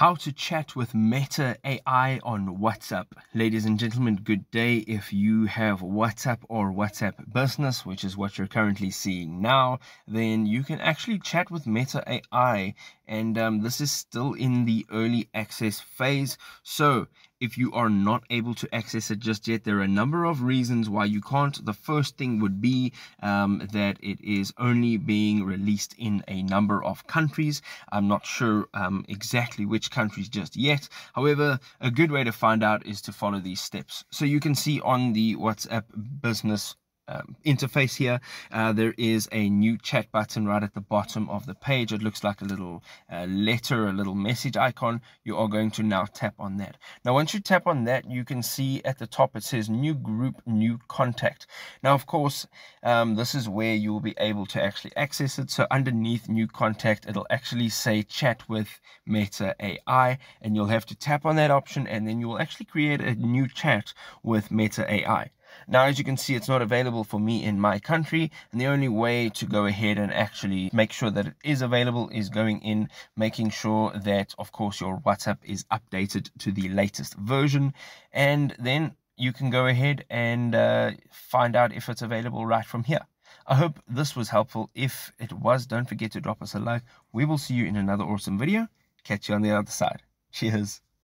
how to chat with Meta AI on WhatsApp. Ladies and gentlemen, good day. If you have WhatsApp or WhatsApp Business, which is what you're currently seeing now, then you can actually chat with Meta AI. And um, this is still in the early access phase. So if you are not able to access it just yet, there are a number of reasons why you can't. The first thing would be um, that it is only being released in a number of countries. I'm not sure um, exactly which countries just yet. However, a good way to find out is to follow these steps. So you can see on the WhatsApp business um, interface here, uh, there is a new chat button right at the bottom of the page. It looks like a little uh, letter, a little message icon. You are going to now tap on that. Now, once you tap on that, you can see at the top it says new group, new contact. Now, of course, um, this is where you will be able to actually access it. So underneath new contact, it'll actually say chat with Meta AI, and you'll have to tap on that option, and then you will actually create a new chat with Meta AI. Now, as you can see, it's not available for me in my country. And the only way to go ahead and actually make sure that it is available is going in, making sure that, of course, your WhatsApp is updated to the latest version. And then you can go ahead and uh, find out if it's available right from here. I hope this was helpful. If it was, don't forget to drop us a like. We will see you in another awesome video. Catch you on the other side. Cheers.